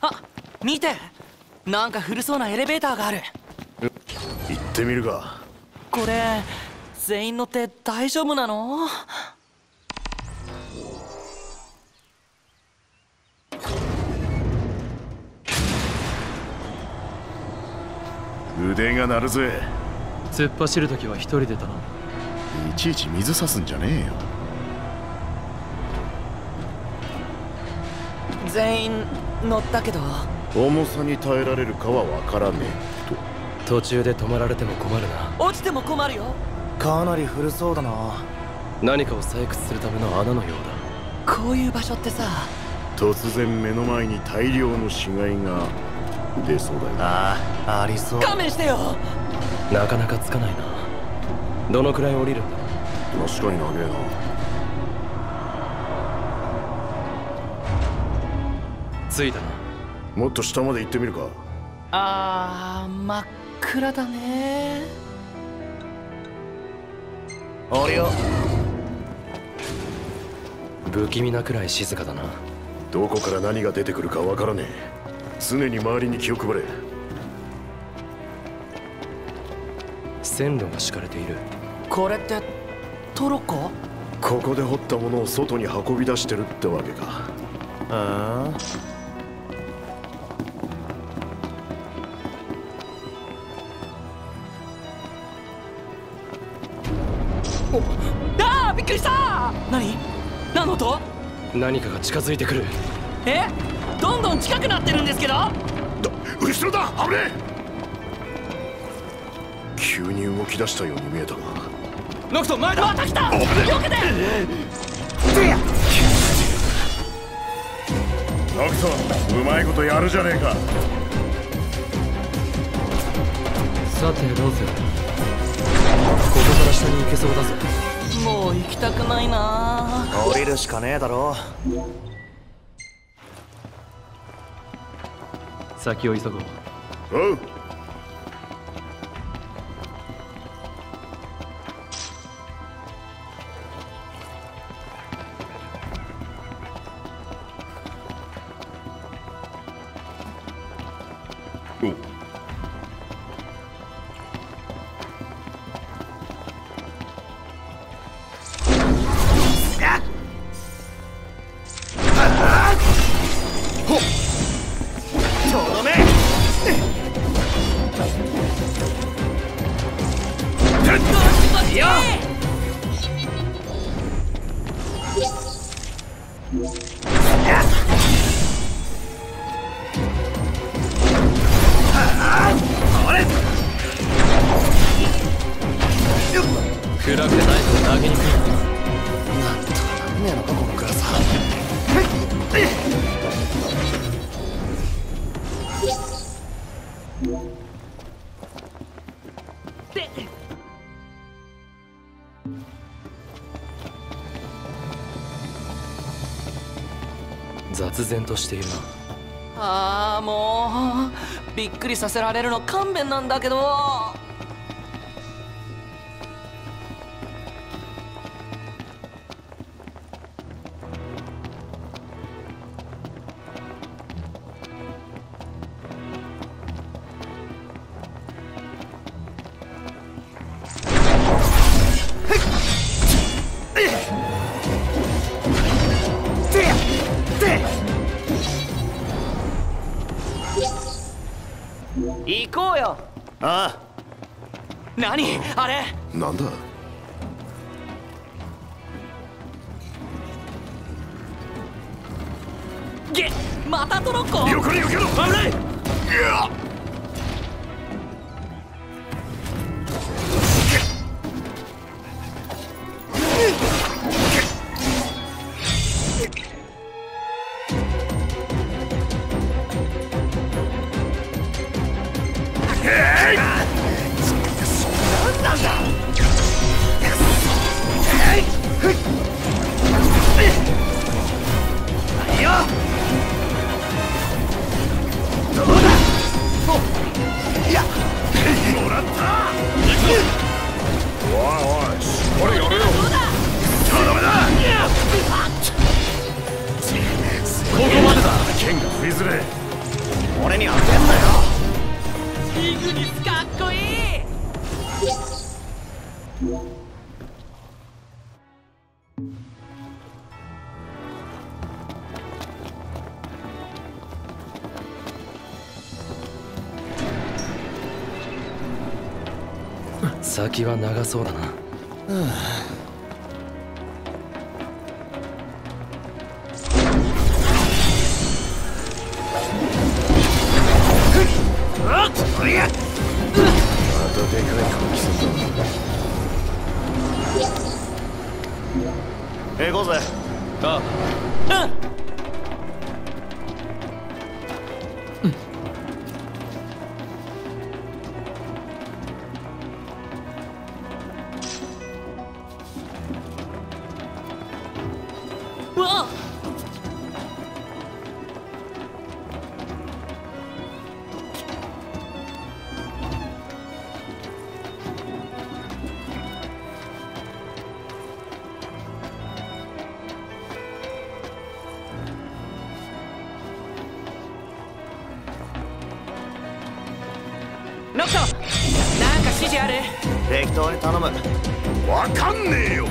あ見て。なんか古そうなエレベーターがある。行ってみるか。これ全員乗って大丈夫なの？腕が鳴るぜ。突っ走るときは一人で頼む。いちいち水さすんじゃねえよ全員乗ったけど。重さに耐えられるかは分からねえ。途中で止まられても困るな。落ちても困るよ。かなり古そうだな。何かを採掘するための穴のようだ。こういう場所ってさ。と突然目の前に大量の死骸が出そうだよ。ああありそう。勘弁してよ。なかなかつかないな。どのくらい降りるんだ？確かに長えな着いたな。もっと下まで行ってみるか。あー真っ暗だね。降りよ。不気味なくらい静かだな。どこから何が出てくるか分からねえ。常に周りに気を配れ。線路が敷かれている。これってトロッコ？ここで掘ったものを外に運び出してるってわけか。ああーびっくりした！何？何の音？何かが近づいてくる。え？どんどん近くなってるんですけど？だ後ろだ！危ねえ！急に動き出したように見えたが。ノクト前だ！また来た避けてノクトうまいことやるじゃねえか。さてどうするここから下に行けそうだぜもう行きたくないな。降りるしかねえだろ。先を急ごう。おうかなんねえのかこの暗さ雑然としているな。ああもうびっくりさせられるの勘弁なんだけど。よあ。何？あれ？なんだ？げまたトロッコ？横に避けろ危ない。いや先は長そうだな。はあまたでかい顔来そうだ行こうぜああうん。適当に頼む。わかんねえよ。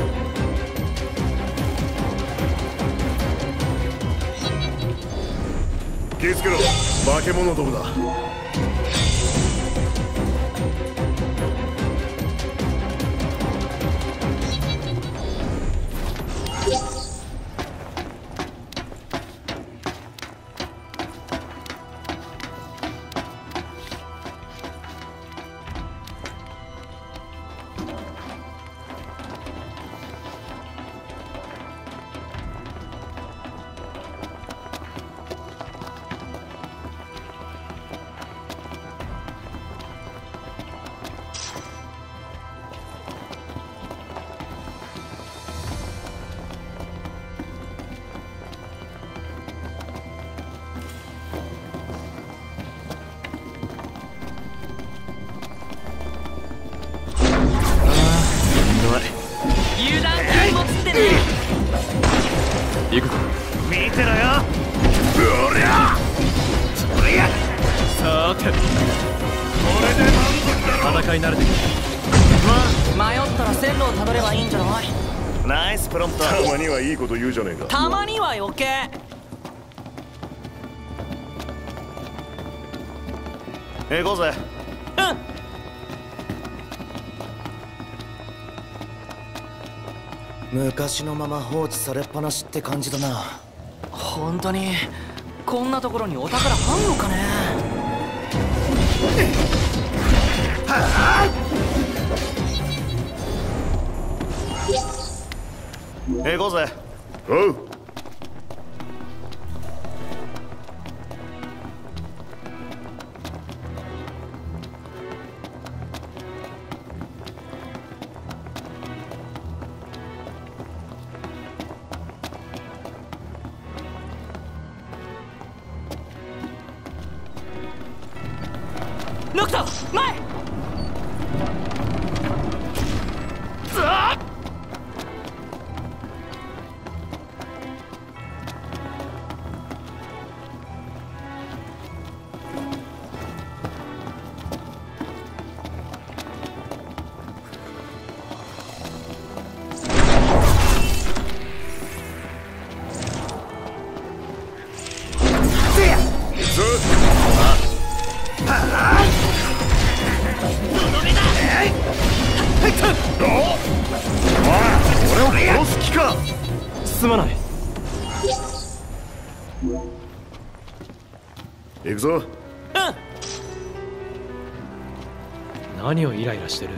気をつけろ。化け物どもだ。て。これで満足だ戦い慣れてき迷ったら線路をたどればいいんじゃない？ナイスプロント。たまにはいいこと言うじゃねえか。たまには余計。行こうぜ。うん。昔のまま放置されっぱなしって感じだな。本当にこんなところにお宝あんのかね？行こうぜおう俺を殺す気かすまない。行くぞ。何をイライラしてる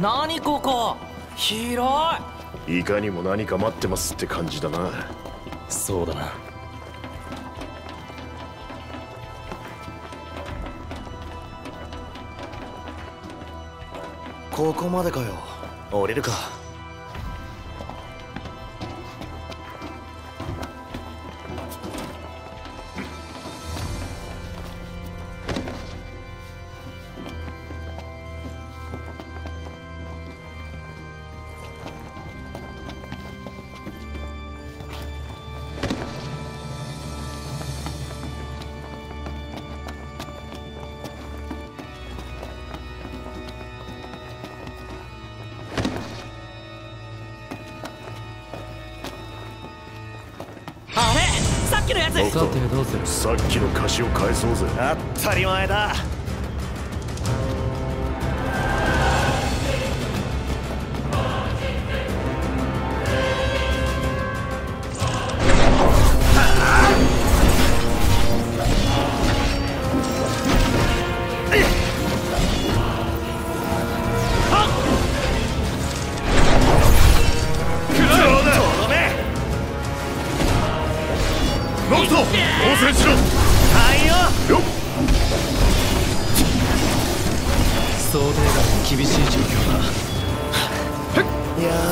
何ここ？広い。かにも何か待ってますって感じだな。そうだな。ここまでかよ。降りるかさっきのやつさてどうするさっきの貸しを返そうぜ。当たり前だ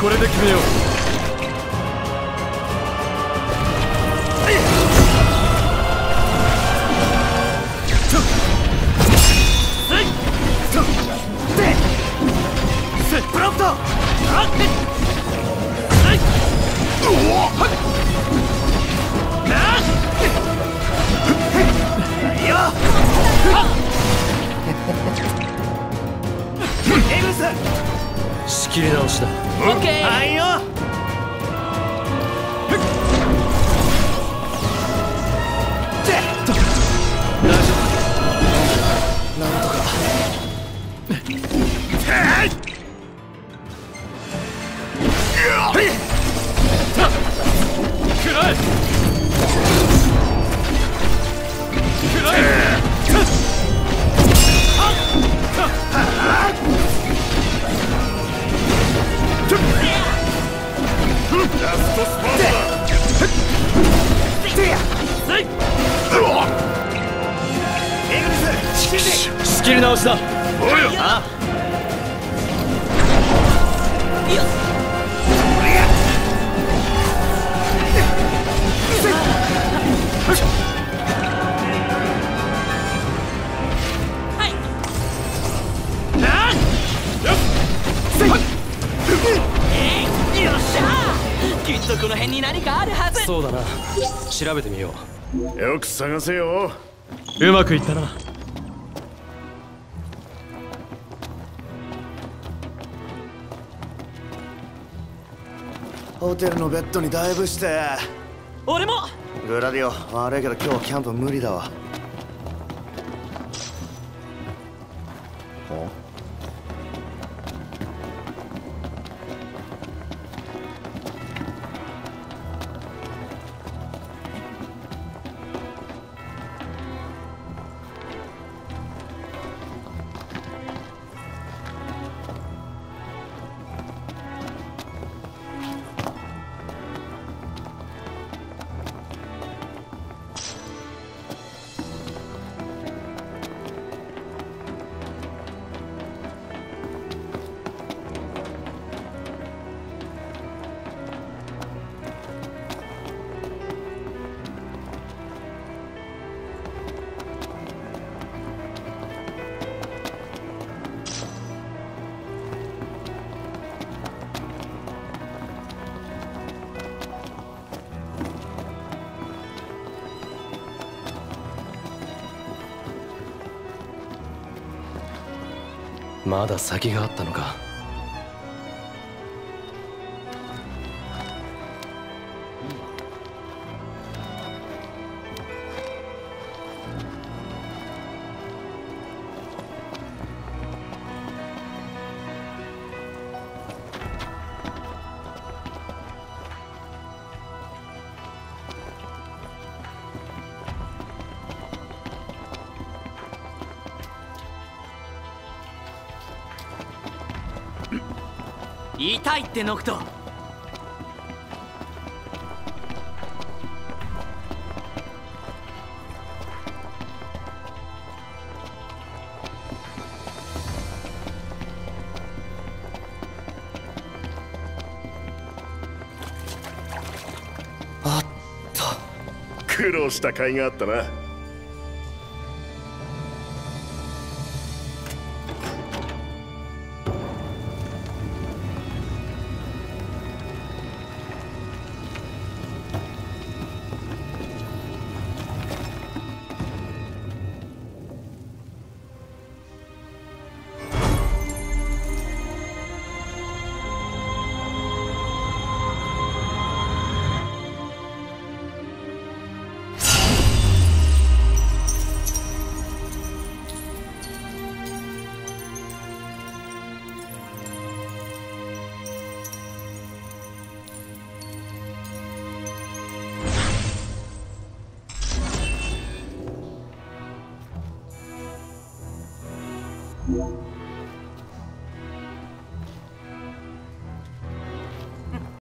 これで決めよう。エグス仕切り直しだ。オッケーはいよなんとか。くらえくらえストスパートだエグス指示仕切り直しだ。おいあよこの辺に何かあるはず。そうだな。調べてみよよく探せよ。ううまくいったな。ホテルのベッドにダイブして。俺も。グラディオ悪いけど今日キャンプ無理だわまだ先があったのか。痛いってノクトあった。苦労した甲斐があったな「